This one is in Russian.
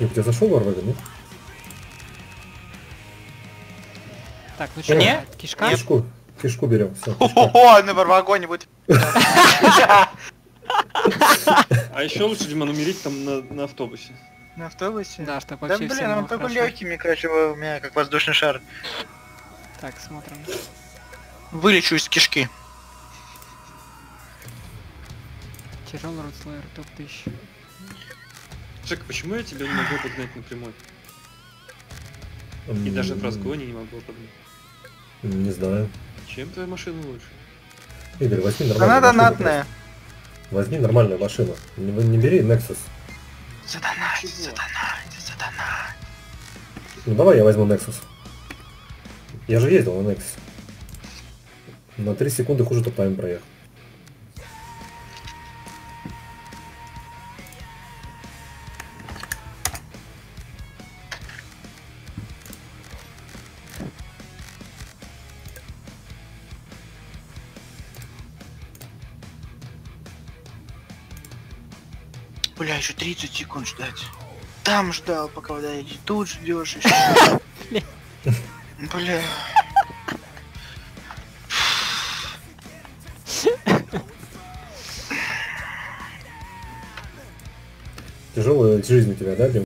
Не, у тебя зашел Варвега, ну? Так, ну что, Не? кишка? Кишку, кишку берем, все. О, на барвагоне будет. А еще лучше, Диман, умереть там на, на автобусе. На автобусе? Да, чтобы Да вообще блин, всем он такой легкий, мне, короче, у меня как воздушный шар. Так, смотрим. Вылечу из кишки. Тяжелый рутслейер, топ 1000. Джек, почему я тебя не могу обогнать напрямую? И даже в разгоне не могу обогнать. Не знаю. Чем твоя машина лучше? Игорь, возьми нормальную Она машину донатная. просто. Возьми нормальную машину. Не, не бери Nexus. Задонать, Чего? задонать, задонать. Ну давай я возьму Nexus. Я же ездил на Nexus. На 3 секунды хуже топ-тайм проехал. Бля, еще 30 секунд ждать. Там ждал, пока доедете. Тут ждешь еще. Бля. Тяжелая жизнь у тебя, да, Дим?